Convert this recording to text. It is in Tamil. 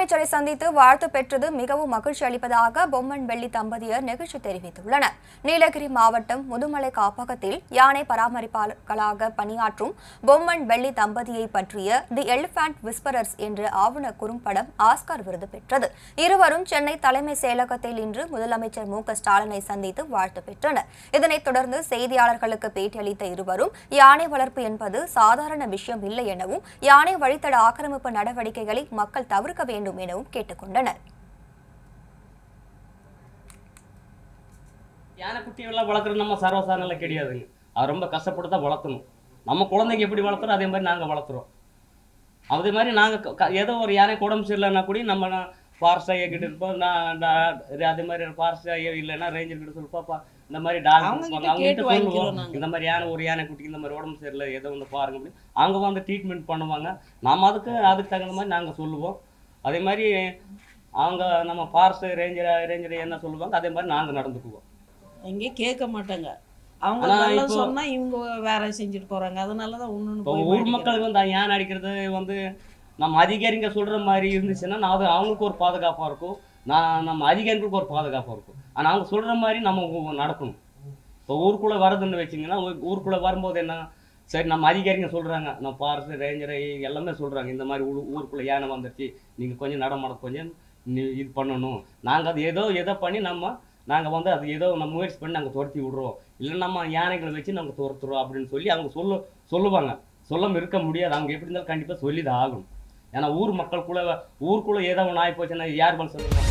முதலமைச்சரை சந்தித்து வாழ்த்து பெற்றது மிகவும் மகிழ்ச்சி அளிப்பதாக பொம்மன் வெள்ளி தம்பதியர் நிகழ்ச்சி தெரிவித்துள்ளனர். நீலகிரி மாவட்டம் முதுமலை காப்பகத்தில் யானை பராமரிப்பாளர்களாக பணியாற்றும் பொம்மன் வெள்ளி தம்பதியை பற்றிய தி எலிஃபண்ட் விஸ்பரர்ஸ் என்ற ஆவண குறும்படம் ஆஸ்கார் விருது பெற்றது. இருவரும் சென்னை தலைமை செயலகத்தில் இன்று முதலமைச்சர் மு ஸ்டாலினை சந்தித்து வாழ்த்து பெற்றனர். இதனைத் தொடர்ந்து செய்தியாளர்களுக்கு பேட்டியளித்த இருவரும் யானை வளர்ப்பு என்பது சாதாரண விஷயம் இல்லை எனவும் யானை வழித்தட ஆக்கிரமிப்பு நடவடிக்கைகளை மக்கள் தவிர்க்க வேண்டும் எனவும் கேட்டுக்கொண்டனர். யானை குட்டியெல்லாம் வளர்க்குறது நம்ம சர்வசாதாரணம் கிடையாதுங்க. அது ரொம்ப கஷ்டப்பட்டு தான் வளர்த்தணும் நம்ம குழந்தைங்க எப்படி வளர்த்துறோம் அதே மாதிரி நாங்கள் வளர்த்துறோம் அதே மாதிரி நாங்கள் ஏதோ ஒரு யானை உடம்பு சரியில்லைன்னா கூட நம்ம ஃபாரஸ்ட் ஐயா கிட்ட இருப்போம். நான் அதே மாதிரி ஃபாரஸ்ட் ஐயா இல்லைன்னா ரேஞ்சர் கிட்ட சொல்லுப்பாப்பா இந்த மாதிரி டாக் அவங்க கிட்ட சொல்லுவோம். இந்த மாதிரி யானை ஒரு யானை குட்டிக்கு இந்த மாதிரி உடம்பு சரியில்லை ஏதோ வந்து பாருங்க அப்படின்னு. அவங்க வந்து ட்ரீட்மெண்ட் பண்ணுவாங்க. நம்ம அதுக்கு அதுக்கு தகுந்த மாதிரி நாங்கள் சொல்லுவோம். அதே மாதிரி அவங்க நம்ம ஃபாரஸ்ட் ரேஞ்சர் ரேஞ்சர் என்ன சொல்லுவாங்க அதே மாதிரி நாங்கள் நடந்துக்குவோம். எங்கேயும் கேட்க மாட்டாங்க. அவங்க சொன்னா இவங்க வேற செஞ்சுட்டு போறாங்க. அதனால தான் ஒண்ணு ஊர் மக்களுக்கு வந்து ஏன் அடிக்கிறது? வந்து நம்ம அதிகாரிங்க சொல்ற மாதிரி இருந்துச்சுன்னா நான் அது அவங்களுக்கு ஒரு பாதுகாப்பா இருக்கும். நான் நம்ம அதிகாரிகளுக்கு ஒரு பாதுகாப்பா இருக்கும். ஆனா அவங்க சொல்ற மாதிரி நம்ம நடக்கணும். இப்போ ஊருக்குள்ள வருதுன்னு வச்சிங்கன்னா ஊருக்குள்ள வரும்போது என்ன? சரி நம்ம அதிகாரிங்க சொல்கிறாங்க நம்ம ஃபாரஸ்ட் ரேஞ்சர் எல்லாமே சொல்கிறாங்க இந்த மாதிரி ஊ- ஊருக்குள்ளே யானை வந்துருச்சு. நீங்கள் கொஞ்சம் நடமாட கொஞ்சம் நீ இது பண்ணணும். நாங்கள் அது ஏதோ ஏதோ பண்ணி நம்ம நாங்கள் வந்து அது ஏதோ நம்ம முயற்சி பண்ணி நாங்கள் துரத்தி விடுறோம். இல்லை நம்ம யானைகளை வச்சு நாங்கள் துரத்துறோம் அப்படின்னு சொல்லி அவங்க சொல்ல சொல்லுவாங்க. சொல்லாமல் இருக்க முடியாது. அவங்க எப்படி இருந்தாலும் கண்டிப்பாக சொல்லி தான் ஆகணும். ஏன்னா ஊர் மக்களுக்குள்ளே ஊருக்குள்ளே ஏதோ ஒன்று ஆகி போச்சுன்னா யார் மேலே சொல்லுவாங்க